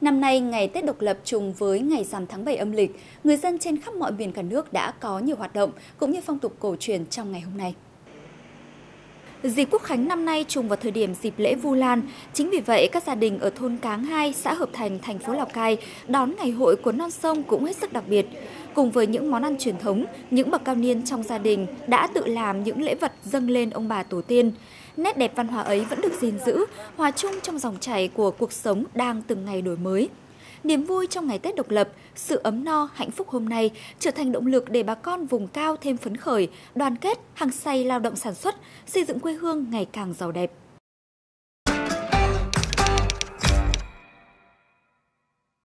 Năm nay, ngày Tết độc lập trùng với ngày rằm tháng 7 âm lịch, người dân trên khắp mọi miền cả nước đã có nhiều hoạt động cũng như phong tục cổ truyền trong ngày hôm nay. Dịp Quốc Khánh năm nay trùng vào thời điểm dịp lễ Vu Lan, chính vì vậy các gia đình ở thôn Cáng 2, xã Hợp Thành, thành phố Lào Cai đón ngày hội của non sông cũng hết sức đặc biệt. Cùng với những món ăn truyền thống, những bậc cao niên trong gia đình đã tự làm những lễ vật dâng lên ông bà tổ tiên. Nét đẹp văn hóa ấy vẫn được gìn giữ, hòa chung trong dòng chảy của cuộc sống đang từng ngày đổi mới. Niềm vui trong ngày Tết độc lập, sự ấm no, hạnh phúc hôm nay trở thành động lực để bà con vùng cao thêm phấn khởi, đoàn kết, hăng say lao động sản xuất, xây dựng quê hương ngày càng giàu đẹp.